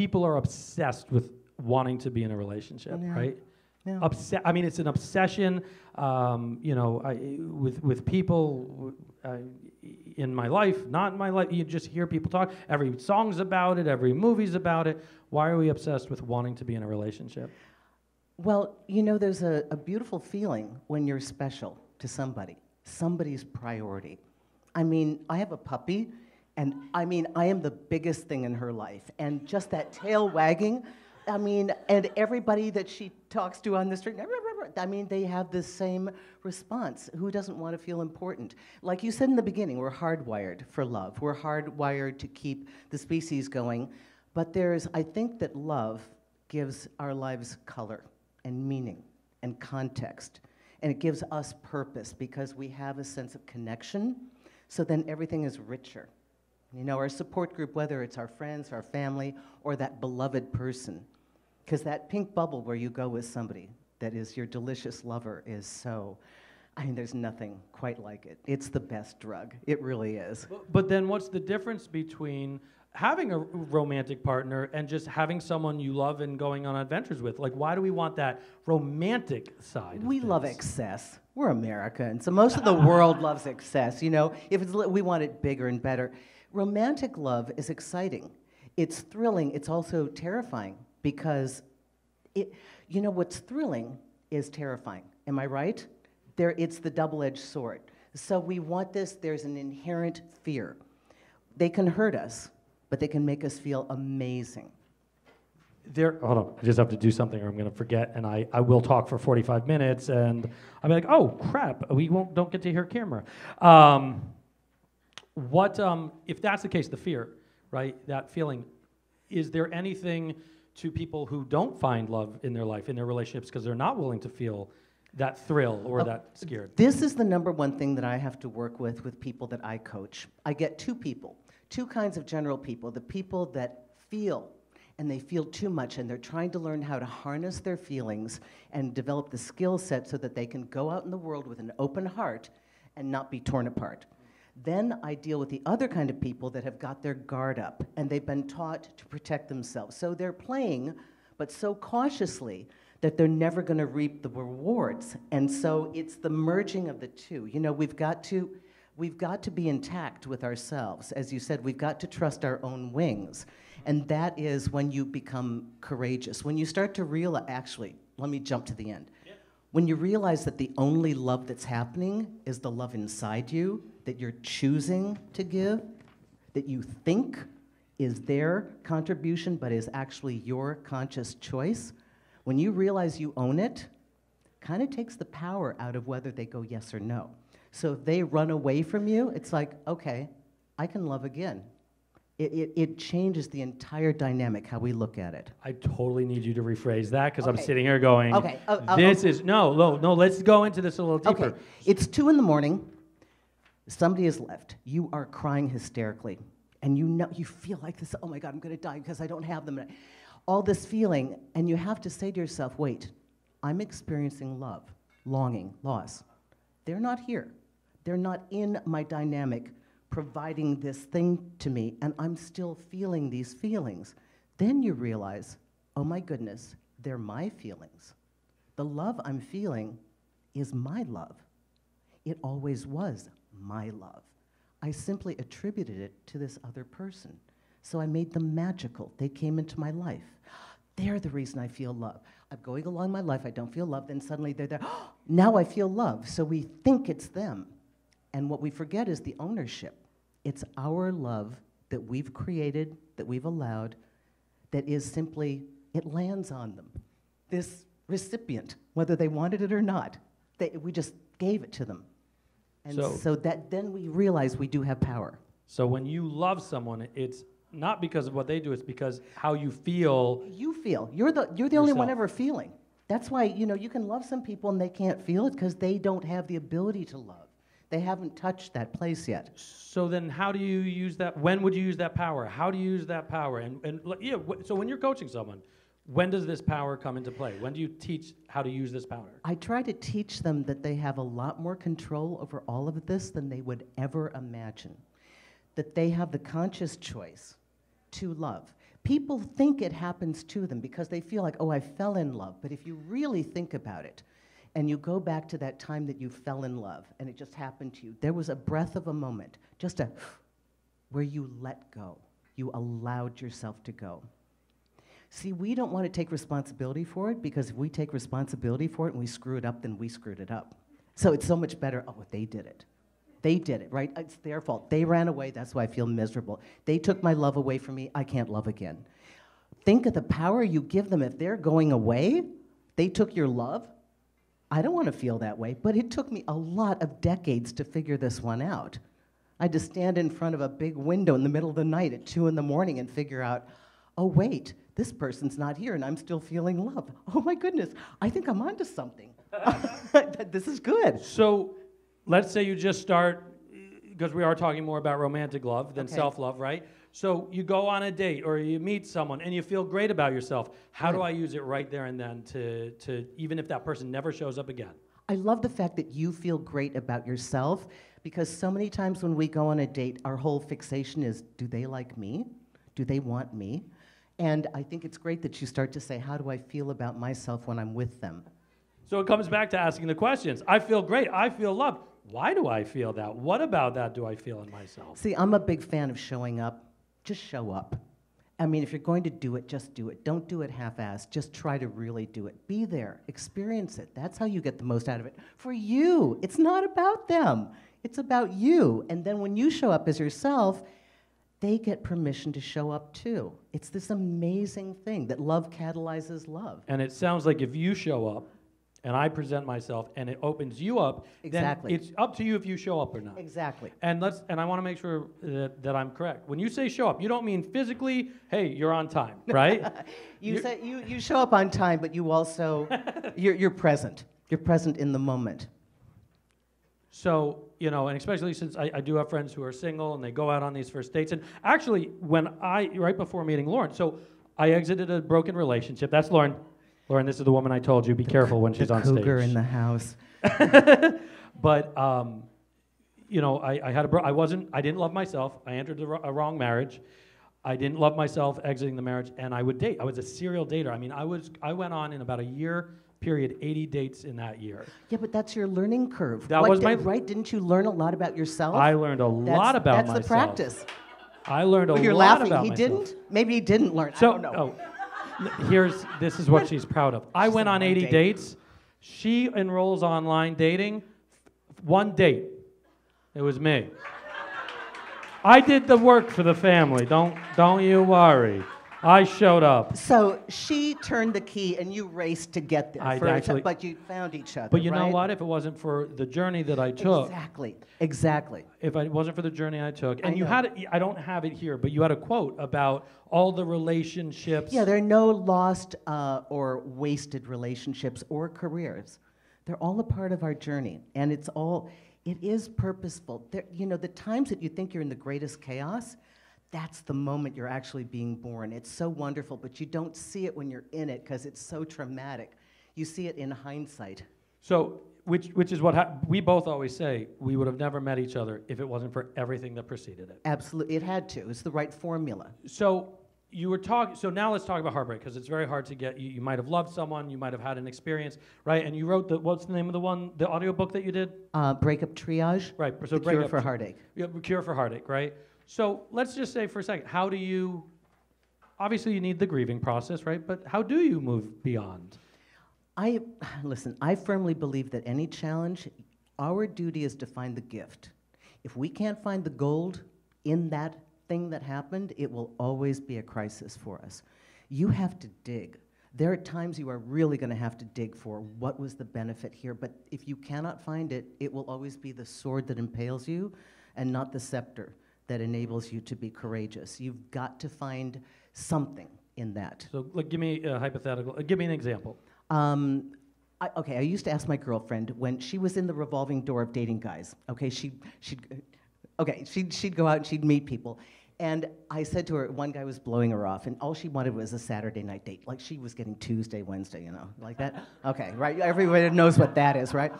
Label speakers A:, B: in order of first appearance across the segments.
A: people are obsessed with wanting to be in a relationship,
B: Yeah.
A: right?
B: Yeah.
A: Obse- I mean, it's an obsession. Um, you know, I, with with people uh, in my life, not in my life. You just hear people talk. Every song's about it. Every movie's about it. Why are we obsessed with wanting to be in a relationship?
B: Well, you know, there's a, a beautiful feeling when you're special to somebody, somebody's priority. I mean, I have a puppy, and I mean, I am the biggest thing in her life. And just that tail wagging, I mean, and everybody that she talks to on the street, I mean, they have the same response. Who doesn't want to feel important? Like you said in the beginning, we're hardwired for love, we're hardwired to keep the species going. But there's, I think that love gives our lives color and meaning and context. And it gives us purpose because we have a sense of connection. So then everything is richer. You know, our support group, whether it's our friends, our family, or that beloved person. Because that pink bubble where you go with somebody that is your delicious lover is so, I mean, there's nothing quite like it. It's the best drug. It really is.
A: But, but then, what's the difference between having a romantic partner and just having someone you love and going on adventures with? Like, why do we want that romantic side?
B: We love excess. We're Americans, so most of the world loves excess. You know, if it's we want it bigger and better. Romantic love is exciting. It's thrilling. It's also terrifying because it. You know, what's thrilling is terrifying. Am I right? There, it's the double-edged sword. So we want this. There's an inherent fear. They can hurt us, but they can make us feel amazing.
A: There, hold on. I just have to do something, or I'm going to forget, and I, I will talk for 45 minutes, and be like, oh crap, we won't don't get to hear camera. Um, what um, if that's the case? The fear, right? That feeling. Is there anything to people who don't find love in their life, in their relationships, because they're not willing to feel that thrill or
B: Uh,
A: that scared?
B: This is the number one thing that I have to work with with people that I coach. I get two people, two kinds of general people the people that feel and they feel too much and they're trying to learn how to harness their feelings and develop the skill set so that they can go out in the world with an open heart and not be torn apart. Then I deal with the other kind of people that have got their guard up and they've been taught to protect themselves. So they're playing, but so cautiously that they're never going to reap the rewards. And so it's the merging of the two. You know, we've got to we've got to be intact with ourselves. As you said, we've got to trust our own wings. And that is when you become courageous. When you start to realize actually, let me jump to the end. When you realize that the only love that's happening is the love inside you that you're choosing to give, that you think is their contribution but is actually your conscious choice, when you realize you own it, kind of takes the power out of whether they go yes or no. So if they run away from you, it's like, okay, I can love again. It, it, it changes the entire dynamic, how we look at it.
A: I totally need you to rephrase that because I'm sitting here going,
B: Okay, uh, uh,
A: this
B: uh,
A: is, no, no, no, let's go into this a little deeper.
B: Okay, it's two in the morning. Somebody has left. You are crying hysterically, and you know you feel like this. Oh my God, I'm going to die because I don't have them. All this feeling, and you have to say to yourself, "Wait, I'm experiencing love, longing, loss. They're not here. They're not in my dynamic, providing this thing to me, and I'm still feeling these feelings." Then you realize, "Oh my goodness, they're my feelings. The love I'm feeling is my love." It always was my love. I simply attributed it to this other person. So I made them magical. They came into my life. They're the reason I feel love. I'm going along my life, I don't feel love, then suddenly they're there. now I feel love. So we think it's them. And what we forget is the ownership. It's our love that we've created, that we've allowed, that is simply, it lands on them. This recipient, whether they wanted it or not, they, we just gave it to them. And
A: So-
B: so, that then we realize we do have power.
A: So when you love someone, it's not because of what they do, it's because how you feel.
B: You feel. You're the, you're the only one ever feeling. That's why, you know, you can love some people and they can't feel it because they don't have the ability to love. They haven't touched that place yet.
A: So then how do you use that? When would you use that power? How do you use that power? And, and yeah, so when you're coaching someone, when does this power come into play? When do you teach how to use this power?
B: I try to teach them that they have a lot more control over all of this than they would ever imagine. That they have the conscious choice to love. People think it happens to them because they feel like, oh, I fell in love. But if you really think about it, and you go back to that time that you fell in love and it just happened to you, there was a breath of a moment, just a where you let go. You allowed yourself to go. See, we don't want to take responsibility for it because if we take responsibility for it and we screw it up, then we screwed it up. So it's so much better, oh, they did it. They did it, right? It's their fault. They ran away, that's why I feel miserable. They took my love away from me, I can't love again. Think of the power you give them if they're going away. They took your love. I don't want to feel that way, but it took me a lot of decades to figure this one out. I had to stand in front of a big window in the middle of the night at two in the morning and figure out, oh, wait, this person's not here and I'm still feeling love. Oh my goodness, I think I'm onto something. this is good.
A: So let's say you just start, because we are talking more about romantic love than
B: Okay.
A: self love, right? So you go on a date or you meet someone and you feel great about yourself. How do I use it right there and then to, to even if that person never shows up again?
B: I love the fact that you feel great about yourself because so many times when we go on a date, our whole fixation is do they like me? Do they want me? And I think it's great that you start to say, how do I feel about myself when I'm with them?
A: So it comes back to asking the questions. I feel great. I feel loved. Why do I feel that? What about that do I feel in myself?
B: See, I'm a big fan of showing up. Just show up. I mean, if you're going to do it, just do it. Don't do it half assed. Just try to really do it. Be there, experience it. That's how you get the most out of it. For you, it's not about them, it's about you. And then when you show up as yourself, they get permission to show up too. It's this amazing thing that love catalyzes love.
A: And it sounds like if you show up and I present myself and it opens you up,
B: Exactly.
A: then it's up to you if you show up or not.
B: Exactly.
A: And let's and I want to make sure that, that I'm correct. When you say show up, you don't mean physically, hey, you're on time, right?
B: You,
A: You're-
B: say, you, you show up on time, but you also, you're, you're present. You're present in the moment.
A: So, you know, and especially since I, I do have friends who are single and they go out on these first dates. And actually, when I, right before meeting Lauren, so I exited a broken relationship. That's Lauren. Lauren, this is the woman I told you, be careful when she's
B: the
A: on
B: cougar
A: stage.
B: in the house.
A: but um, you know, I, I had a bro- I wasn't I didn't love myself. I entered the a wrong marriage. I didn't love myself exiting the marriage, and I would date. I was a serial dater. I mean, I was I went on in about a year period, 80 dates in that year.
B: Yeah, but that's your learning curve.
A: That
B: What
A: was my-
B: right. Didn't you learn a lot about yourself?
A: I learned a
B: that's,
A: lot about
B: that's
A: myself.
B: the practice.
A: I learned a
B: Well, you're
A: lot
B: laughing.
A: about
B: he
A: myself.
B: didn't. Maybe he didn't learn.
A: So,
B: I don't know.
A: oh, here's this is what she's proud of. I
B: She
A: went on 80
B: date.
A: dates. She enrolls online dating. One date. It was me. I did the work for the family. Don't don't you worry. I showed up.
B: So she turned the key, and you raced to get there.
A: I actually-
B: but you found each other.
A: But you know what? If it wasn't for the journey that I took,
B: Exactly. Exactly.
A: if it wasn't for the journey I took,
B: I
A: and you
B: know.
A: had, I don't have it here, but you had a quote about all the relationships.
B: Yeah, there are no lost uh, or wasted relationships or careers. They're all a part of our journey, and it's all. It is purposeful. There, you know, the times that you think you're in the greatest chaos, that's the moment you're actually being born. It's so wonderful, but you don't see it when you're in it because it's so traumatic. You see it in hindsight.
A: So, which which is what hap we both always say. We would have never met each other if it wasn't for everything that preceded it.
B: Absolutely, it had to. It's the right formula.
A: So you were talking. So now let's talk about heartbreak because it's very hard to get. You, you might have loved someone. You might have had an experience, right? And you wrote the what's the name of the one, the audiobook that you did,
B: Uh, breakup triage.
A: right? So
B: the cure for heartache.
A: Yeah, cure for heartache, right? So let's just say for a second, how do you? Obviously, you need the grieving process, right? But how do you move beyond?
B: I listen, I firmly believe that any challenge, our duty is to find the gift. If we can't find the gold in that thing that happened, it will always be a crisis for us. You have to dig. There are times you are really going to have to dig for what was the benefit here, but if you cannot find it, it will always be the sword that impales you and not the scepter that enables you to be courageous. You've got to find something in that.
A: So, like, give me a hypothetical. Uh, give me an example.
B: Um, I, okay, I used to ask my girlfriend when she was in the revolving door of dating guys. Okay, she she'd okay she'd she'd go out and she'd meet people, and I said to her one guy was blowing her off, and all she wanted was a Saturday night date. Like she was getting Tuesday, Wednesday, you know, like that. Okay, right? Everybody knows what that is, right?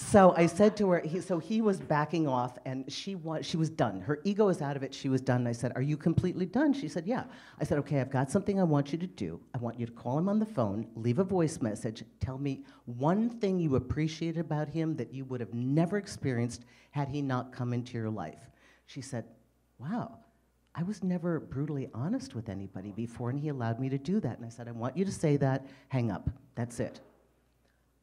B: So I said to her, he, so he was backing off and she, wa- she was done. Her ego was out of it. She was done. And I said, Are you completely done? She said, Yeah. I said, Okay, I've got something I want you to do. I want you to call him on the phone, leave a voice message, tell me one thing you appreciated about him that you would have never experienced had he not come into your life. She said, Wow, I was never brutally honest with anybody before, and he allowed me to do that. And I said, I want you to say that, hang up. That's it.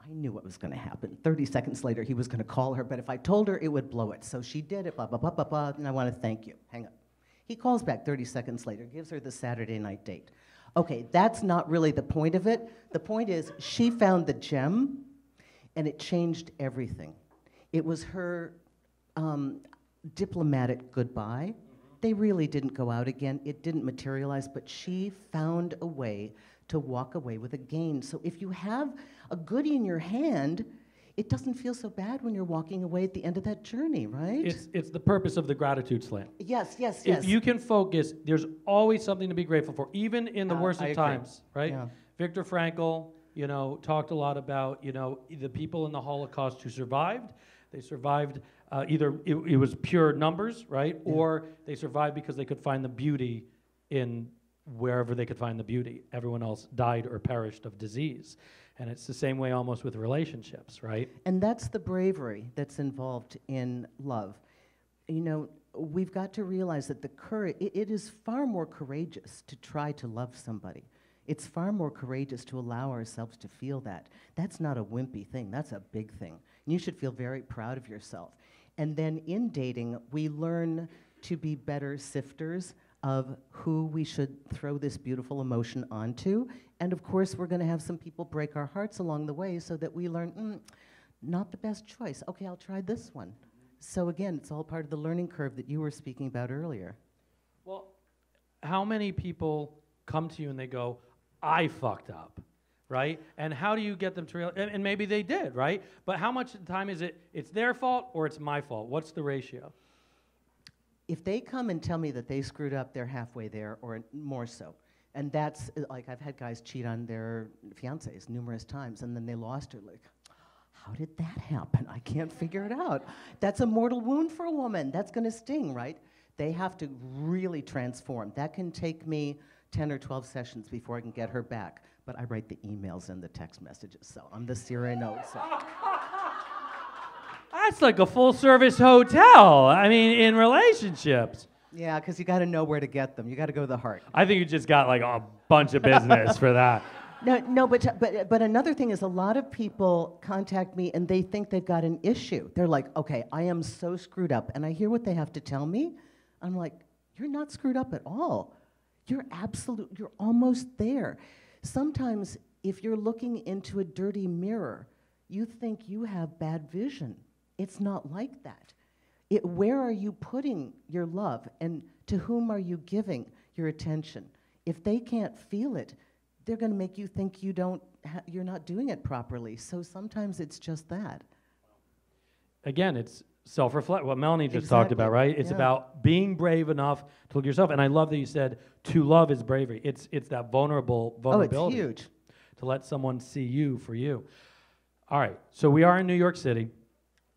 B: I knew what was going to happen. 30 seconds later, he was going to call her, but if I told her, it would blow it. So she did it, blah, blah, blah, blah, blah, and I want to thank you. Hang up. He calls back 30 seconds later, gives her the Saturday night date. Okay, that's not really the point of it. The point is, she found the gem, and it changed everything. It was her um, diplomatic goodbye. They really didn't go out again. It didn't materialize, but she found a way to walk away with a gain. So if you have a goodie in your hand, it doesn't feel so bad when you're walking away at the end of that journey, right?
A: It's, it's the purpose of the gratitude slam.
B: yes, yes, yes.
A: If you can focus, there's always something to be grateful for, even in the
B: Uh,
A: worst
B: I
A: of
B: agree.
A: times, right?
B: Yeah.
A: Viktor Frankl, you know, talked a lot about, you know, the people in the Holocaust who survived. They survived uh, either it, it was pure numbers, right, or they survived because they could find the beauty in wherever they could find the beauty. Everyone else died or perished of disease, and it's the same way almost with relationships, right?
B: And that's the bravery that's involved in love. You know, we've got to realize that the courage, it, it is far more courageous to try to love somebody. It's far more courageous to allow ourselves to feel that. That's not a wimpy thing, that's a big thing. And you should feel very proud of yourself. And then in dating, we learn to be better sifters of who we should throw this beautiful emotion onto. And of course, we're going to have some people break our hearts along the way so that we learn, mm, not the best choice. Okay, I'll try this one. So again, it's all part of the learning curve that you were speaking about earlier.
A: Well, how many people come to you and they go, I fucked up, right? And how do you get them to realize, and, and maybe they did, right? But how much of the time is it, it's their fault or it's my fault? What's the ratio?
B: If they come and tell me that they screwed up, they're halfway there or more so. And that's uh, like I've had guys cheat on their fiancées numerous times and then they lost her. Like, how did that happen? I can't figure it out. That's a mortal wound for a woman. That's going to sting, right? They have to really transform. That can take me 10 or 12 sessions before I can get her back. But I write the emails and the text messages, so I'm the note. So.
A: That's like a full service hotel. I mean, in relationships.
B: Yeah, because you got to know where to get them. You got to go to the heart.
A: I think you just got like a bunch of business for that.
B: No, no, but, but, but another thing is a lot of people contact me and they think they've got an issue. They're like, okay, I am so screwed up. And I hear what they have to tell me. I'm like, you're not screwed up at all. You're absolute, you're almost there. Sometimes if you're looking into a dirty mirror, you think you have bad vision. It's not like that. It, where are you putting your love and to whom are you giving your attention? If they can't feel it, they're going to make you think you don't ha- you're not doing it properly. So sometimes it's just that.
A: Again, it's self reflect. What Melanie just talked about, right? It's
B: yeah.
A: about being brave enough to look at yourself. And I love that you said to love is bravery. It's it's that vulnerable vulnerability.
B: Oh, it's huge.
A: to let someone see you for you. All right, so we are in New York City,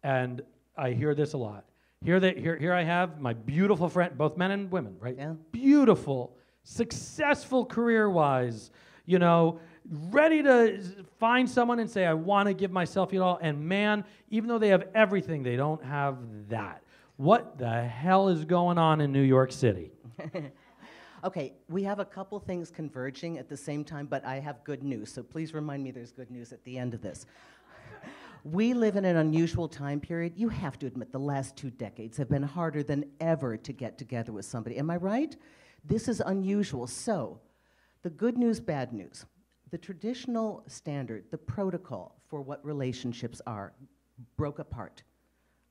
A: and I hear this a lot. Here, they, here, here I have my beautiful friend, both men and women, right?
B: Yeah.
A: Beautiful, successful career-wise, you know, ready to find someone and say, I want to give myself it all. And man, even though they have everything, they don't have that. What the hell is going on in New York City?
B: Okay, we have a couple things converging at the same time, but I have good news. So please remind me there's good news at the end of this. We live in an unusual time period. You have to admit the last two decades have been harder than ever to get together with somebody. Am I right? This is unusual. So, the good news, bad news. The traditional standard, the protocol for what relationships are, broke apart.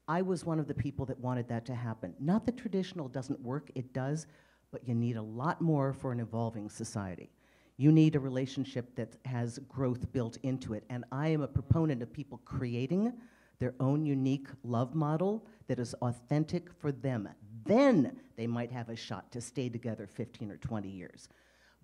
B: I was one of the people that wanted that to happen. Not that traditional doesn't work, it does, but you need a lot more for an evolving society. You need a relationship that has growth built into it. And I am a proponent of people creating their own unique love model that is authentic for them. Then they might have a shot to stay together 15 or 20 years.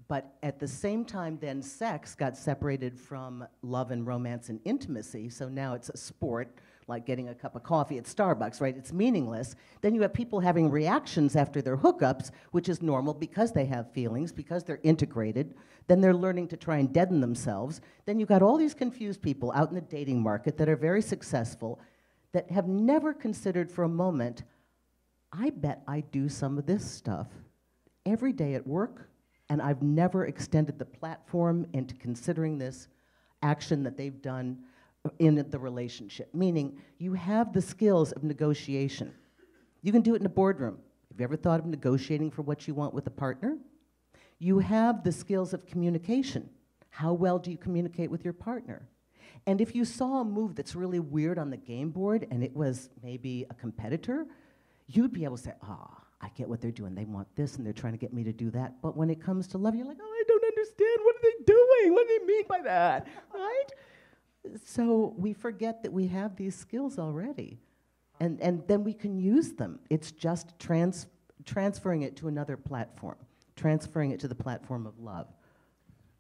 B: But at the same time, then sex got separated from love and romance and intimacy, so now it's a sport like getting a cup of coffee at Starbucks, right? It's meaningless. Then you have people having reactions after their hookups, which is normal because they have feelings, because they're integrated. Then they're learning to try and deaden themselves. Then you've got all these confused people out in the dating market that are very successful that have never considered for a moment, I bet I do some of this stuff every day at work, and I've never extended the platform into considering this action that they've done in the relationship. Meaning, you have the skills of negotiation. You can do it in a boardroom. Have you ever thought of negotiating for what you want with a partner? You have the skills of communication. How well do you communicate with your partner? And if you saw a move that's really weird on the game board and it was maybe a competitor, you'd be able to say, ah, oh, I get what they're doing. They want this and they're trying to get me to do that. But when it comes to love, you're like, oh, I don't understand. What are they doing? What do they mean by that? right? So we forget that we have these skills already. And, and then we can use them. It's just trans, transferring it to another platform, transferring it to the platform of love.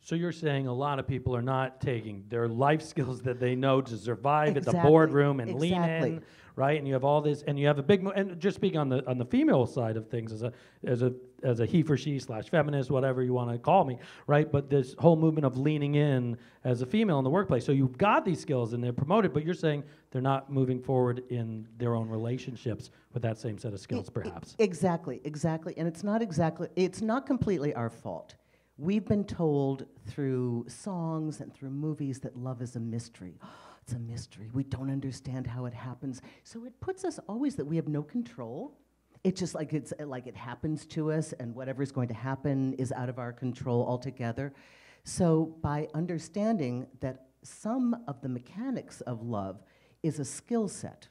A: So you're saying a lot of people are not taking their life skills that they know to survive
B: exactly.
A: at the boardroom and
B: exactly.
A: lean in, right? And you have all this, and you have a big. Mo- and just speaking on the on the female side of things, as a as a as a he for she slash feminist, whatever you want to call me, right? But this whole movement of leaning in as a female in the workplace. So you've got these skills and they're promoted, but you're saying they're not moving forward in their own relationships with that same set of skills, perhaps.
B: Exactly, exactly, and it's not exactly. It's not completely our fault We've been told through songs and through movies that love is a mystery. it's a mystery. We don't understand how it happens. So it puts us always that we have no control. It's just like it's like it happens to us, and whatever's going to happen is out of our control altogether. So by understanding that some of the mechanics of love is a skill set.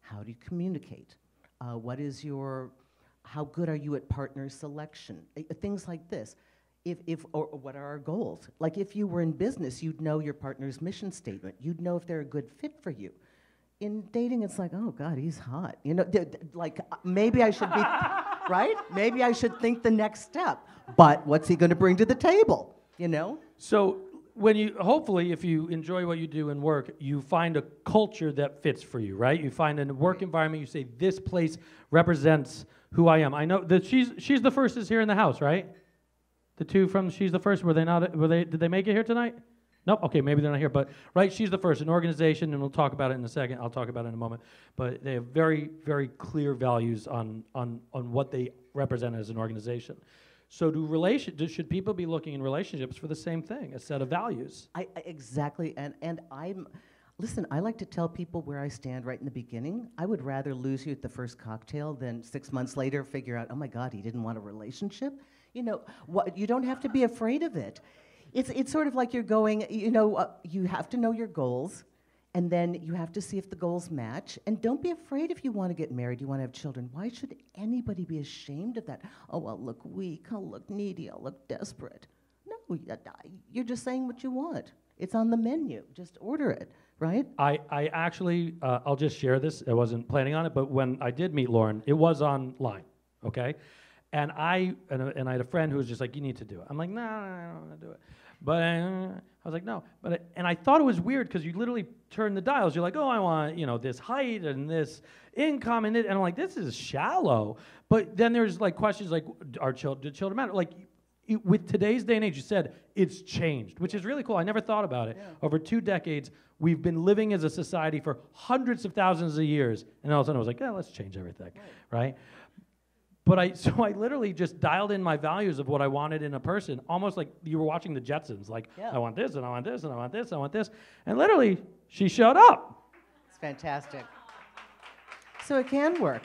B: How do you communicate? Uh, what is your, how good are you at partner selection? Uh, things like this if, if or, or what are our goals? Like if you were in business, you'd know your partner's mission statement. You'd know if they're a good fit for you. In dating, it's like, oh God, he's hot. You know, d- d- like uh, maybe I should be, right? Maybe I should think the next step. But what's he going to bring to the table? You know.
A: So when you hopefully if you enjoy what you do in work you find a culture that fits for you right you find a work environment you say this place represents who i am i know that she's she's the first is here in the house right the two from She's the First, were they not? Were they? Did they make it here tonight? Nope. Okay, maybe they're not here. But right, She's the First, an organization, and we'll talk about it in a second. I'll talk about it in a moment. But they have very, very clear values on on on what they represent as an organization. So, do relation? Do, should people be looking in relationships for the same thing, a set of values?
B: I, I exactly, and and I'm. Listen, I like to tell people where I stand right in the beginning. I would rather lose you at the first cocktail than six months later figure out, oh my God, he didn't want a relationship. You know, what, you don't have to be afraid of it. It's, it's sort of like you're going, you know, uh, you have to know your goals, and then you have to see if the goals match. And don't be afraid if you want to get married, you want to have children. Why should anybody be ashamed of that? Oh, I'll look weak, I'll look needy, I'll look desperate. No, you're just saying what you want. It's on the menu. Just order it, right?
A: I, I actually, uh, I'll just share this. I wasn't planning on it, but when I did meet Lauren, it was online, okay? And I and, uh, and I had a friend who was just like, "You need to do it." I'm like, "No, nah, I don't want to do it." But uh, I was like, "No." But I, and I thought it was weird because you literally turn the dials. You're like, "Oh, I want you know this height and this income and it," and I'm like, "This is shallow." But then there's like questions like, "Are children do children matter?" Like it, with today's day and age, you said it's changed, which is really cool. I never thought about it. Yeah. Over two decades, we've been living as a society for hundreds of thousands of years, and all of a sudden I was like, yeah, let's change everything, right? right? But I so I literally just dialed in my values of what I wanted in a person, almost like you were watching the Jetsons. Like yeah. I want this and I want this and I want this, and I want this. And literally she showed up.
B: It's fantastic. So it can work.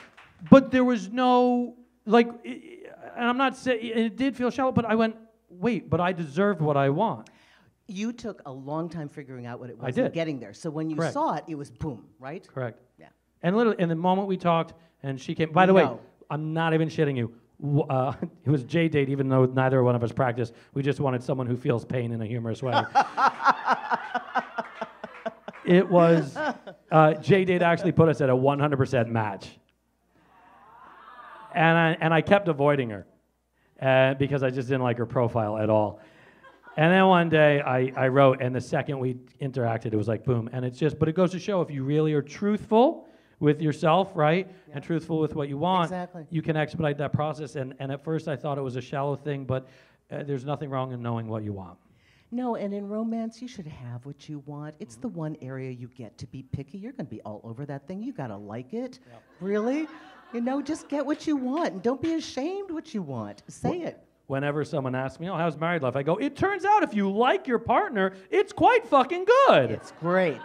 A: But there was no like and I'm not saying it did feel shallow, but I went, wait, but I deserve what I want.
B: You took a long time figuring out what it was
A: I did.
B: getting there. So when you
A: Correct.
B: saw it, it was boom, right?
A: Correct.
B: Yeah.
A: And literally, in the moment we talked, and she came. By the way, I'm not even shitting you. Uh, it was JDate, even though neither one of us practiced. We just wanted someone who feels pain in a humorous way. it was uh, JDate actually put us at a 100% match, and I and I kept avoiding her uh, because I just didn't like her profile at all. And then one day I, I wrote, and the second we interacted, it was like boom. And it's just, but it goes to show if you really are truthful with yourself, right, and truthful with what you want,
B: Exactly.
A: you can expedite that process. And, and at first I thought it was a shallow thing, but uh, there's nothing wrong in knowing what you want.
B: No, and in romance, you should have what you want. It's the one area you get to be picky. You're going to be all over that thing. You got to like it. Really? You know, just get what you want and don't be ashamed what you want. Say it.
A: Whenever someone asks me, oh, how's married life? I go, it turns out if you like your partner, it's quite fucking good.
B: It's great.